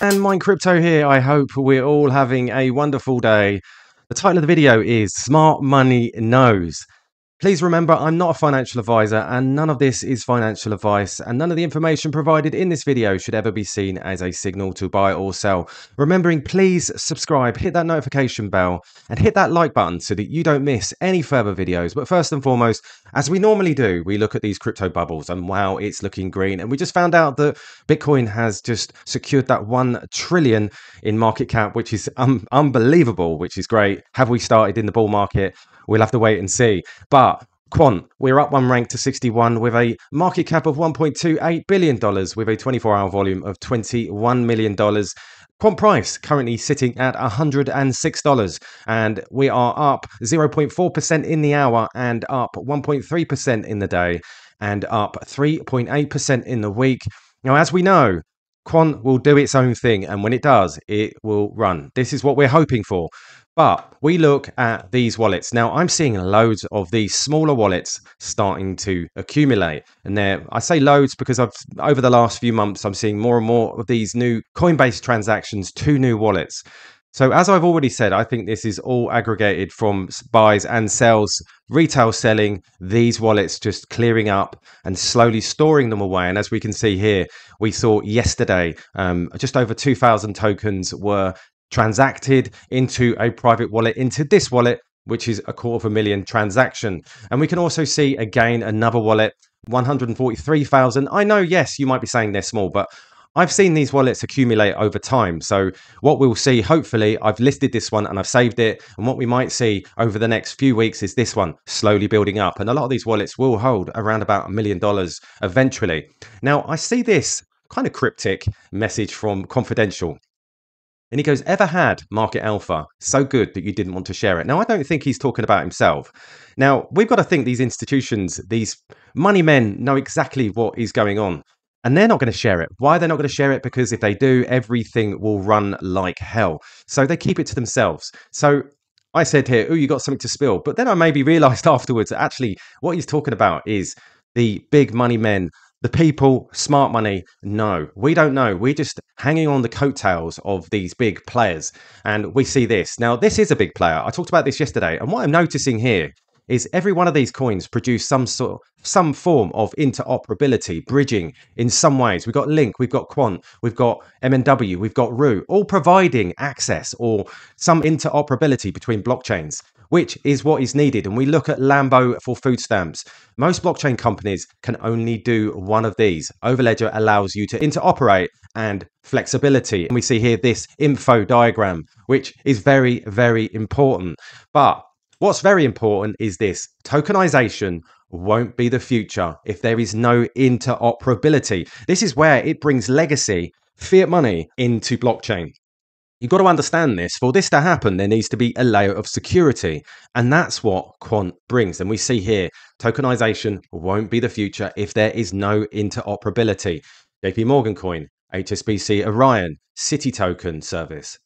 And Mind Crypto here. I hope we're all having a wonderful day. The title of the video is Smart Money Knows. Please remember, I'm not a financial advisor and none of this is financial advice and none of the information provided in this video should ever be seen as a signal to buy or sell. Remembering, please subscribe, hit that notification bell and hit that like button so that you don't miss any further videos. But first and foremost, as we normally do, we look at these crypto bubbles and wow, it's looking green. And we just found out that Bitcoin has just secured that 1 trillion in market cap, which is um, unbelievable, which is great. Have we started in the bull market? We'll have to wait and see. But Quant, we're up one rank to 61 with a market cap of $1.28 billion with a 24 hour volume of $21 million. Quant price currently sitting at $106, and we are up 0.4% in the hour and up 1.3% in the day and up 3.8% in the week. Now, as we know, Quant will do its own thing, and when it does, it will run. This is what we're hoping for. But we look at these wallets. Now, I'm seeing loads of these smaller wallets starting to accumulate. And there, I say loads because I've over the last few months, I'm seeing more and more of these new Coinbase transactions to new wallets. So, as I've already said, I think this is all aggregated from buys and sells, retail selling, these wallets just clearing up and slowly storing them away. And as we can see here, we saw yesterday um, just over 2,000 tokens were transacted into a private wallet, into this wallet, which is a quarter of a million transaction. And we can also see again another wallet, 143,000. I know, yes, you might be saying they're small, but I've seen these wallets accumulate over time. So, what we'll see, hopefully, I've listed this one and I've saved it. And what we might see over the next few weeks is this one slowly building up. And a lot of these wallets will hold around about a million dollars eventually. Now, I see this kind of cryptic message from Confidential. And he goes, Ever had market alpha so good that you didn't want to share it? Now, I don't think he's talking about himself. Now, we've got to think these institutions, these money men know exactly what is going on. And they're not going to share it. Why are they're not going to share it? Because if they do, everything will run like hell. So they keep it to themselves. So I said here, oh, you got something to spill. But then I maybe realized afterwards that actually what he's talking about is the big money men the people, smart money, no, we don't know. We're just hanging on the coattails of these big players. And we see this. Now, this is a big player. I talked about this yesterday. And what I'm noticing here is every one of these coins produce some sort some form of interoperability bridging in some ways we've got link we've got quant we've got mnw we've got rue all providing access or some interoperability between blockchains which is what is needed. And we look at Lambo for food stamps. Most blockchain companies can only do one of these. Overledger allows you to interoperate and flexibility. And we see here this info diagram, which is very, very important. But what's very important is this tokenization won't be the future if there is no interoperability. This is where it brings legacy, fiat money into blockchain. You've got to understand this. For this to happen, there needs to be a layer of security. And that's what Quant brings. And we see here tokenization won't be the future if there is no interoperability. JP Morgan Coin, HSBC Orion, Citi Token Service,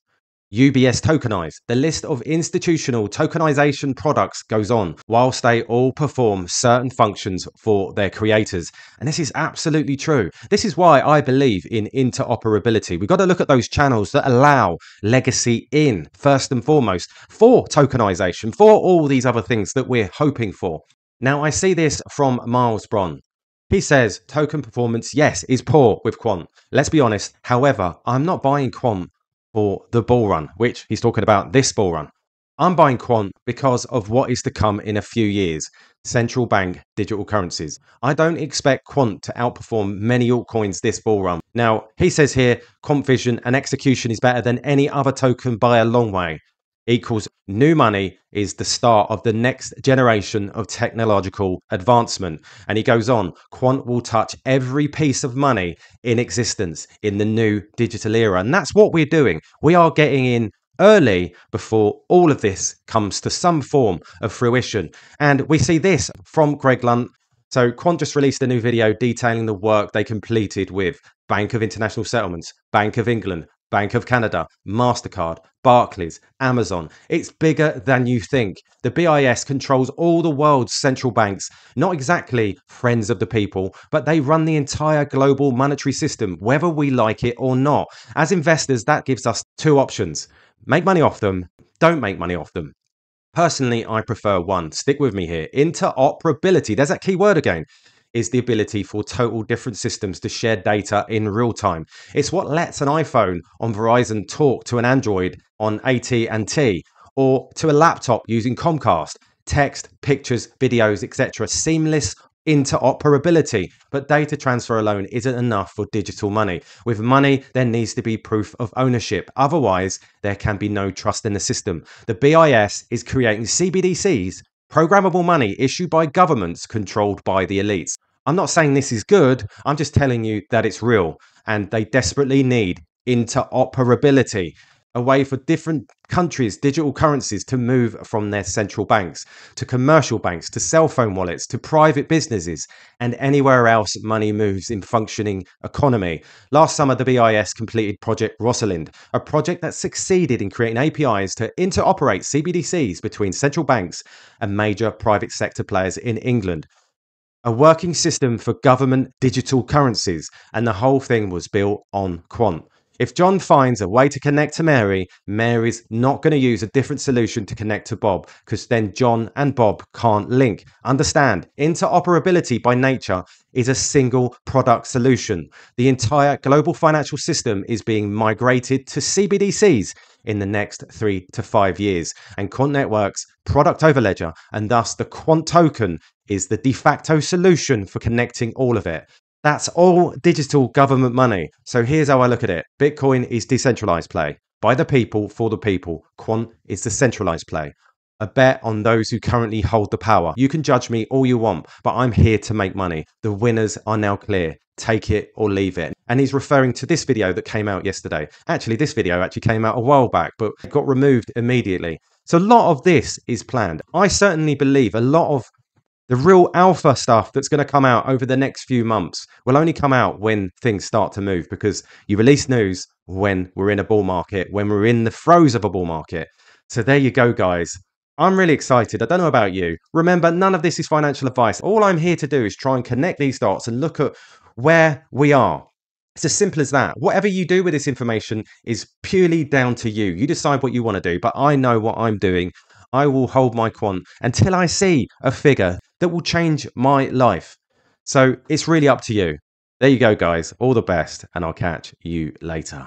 UBS Tokenize. The list of institutional tokenization products goes on, whilst they all perform certain functions for their creators. And this is absolutely true. This is why I believe in interoperability. We've got to look at those channels that allow legacy in, first and foremost, for tokenization, for all these other things that we're hoping for. Now, I see this from Miles Bron. He says token performance, yes, is poor with Quant. Let's be honest. However, I'm not buying Quant for the bull run, which he's talking about this bull run. I'm buying Quant because of what is to come in a few years central bank digital currencies. I don't expect Quant to outperform many altcoins this bull run. Now, he says here Quant vision and execution is better than any other token by a long way equals new money is the start of the next generation of technological advancement. And he goes on, quant will touch every piece of money in existence in the new digital era. And that's what we're doing. We are getting in early before all of this comes to some form of fruition. And we see this from Greg Lunt. So Quant just released a new video detailing the work they completed with Bank of International Settlements, Bank of England, Bank of Canada, MasterCard, Barclays, Amazon. It's bigger than you think. The BIS controls all the world's central banks, not exactly friends of the people, but they run the entire global monetary system, whether we like it or not. As investors, that gives us two options make money off them, don't make money off them. Personally, I prefer one. Stick with me here. Interoperability. There's that key word again is the ability for total different systems to share data in real time. It's what lets an iPhone on Verizon talk to an Android on AT&T or to a laptop using Comcast. Text, pictures, videos, etc. Seamless interoperability. But data transfer alone isn't enough for digital money. With money, there needs to be proof of ownership. Otherwise, there can be no trust in the system. The BIS is creating CBDCs Programmable money issued by governments controlled by the elites. I'm not saying this is good, I'm just telling you that it's real and they desperately need interoperability a way for different countries' digital currencies to move from their central banks to commercial banks to cell phone wallets to private businesses and anywhere else money moves in functioning economy. Last summer, the BIS completed Project Rosalind, a project that succeeded in creating APIs to interoperate CBDCs between central banks and major private sector players in England. A working system for government digital currencies, and the whole thing was built on Quant. If John finds a way to connect to Mary, Mary's not going to use a different solution to connect to Bob because then John and Bob can't link. Understand, interoperability by nature is a single product solution. The entire global financial system is being migrated to CBDCs in the next three to five years. And Quant Network's product Overledger and thus the Quant token is the de facto solution for connecting all of it. That's all digital government money. So here's how I look at it Bitcoin is decentralized play by the people for the people. Quant is the centralized play. A bet on those who currently hold the power. You can judge me all you want, but I'm here to make money. The winners are now clear. Take it or leave it. And he's referring to this video that came out yesterday. Actually, this video actually came out a while back, but got removed immediately. So a lot of this is planned. I certainly believe a lot of the real alpha stuff that's going to come out over the next few months will only come out when things start to move because you release news when we're in a bull market, when we're in the throes of a bull market. So there you go, guys. I'm really excited. I don't know about you. Remember, none of this is financial advice. All I'm here to do is try and connect these dots and look at where we are. It's as simple as that. Whatever you do with this information is purely down to you. You decide what you want to do, but I know what I'm doing. I will hold my quant until I see a figure that will change my life. So it's really up to you. There you go, guys. All the best, and I'll catch you later.